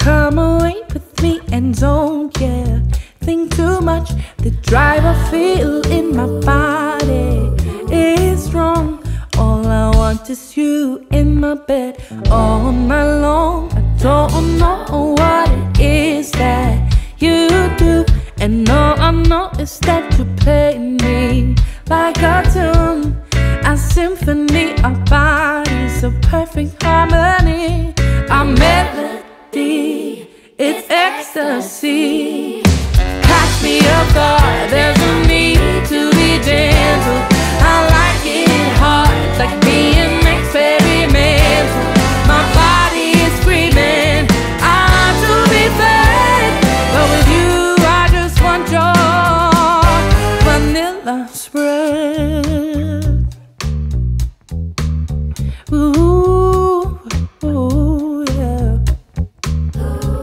Come away with me and don't care. Think too much. The drive I feel in my body is wrong. All I want is you in my bed all night long. I don't know what it is that you do. And all I know is that you play me like a tune, a symphony. Our bodies a perfect harmony. Ooh, ooh, yeah.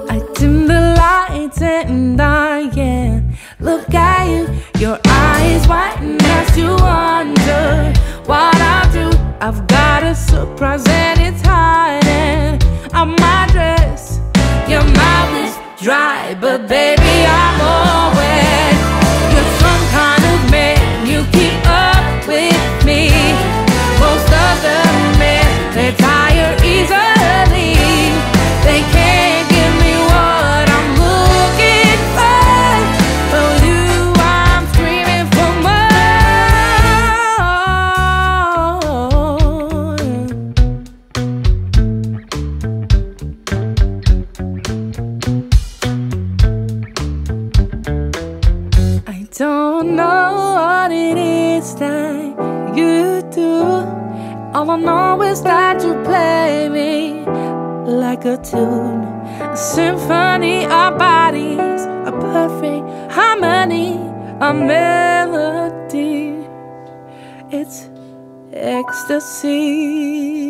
I dim the lights and I can't look at you. Your eyes widen as you wonder what I'll do. I've got a surprise and it's hiding on my dress. Your mouth is dry, but baby I'm don't know what it is that you do. All I know is that you play me like a tune, a symphony. Our bodies, a perfect harmony, a melody. It's ecstasy.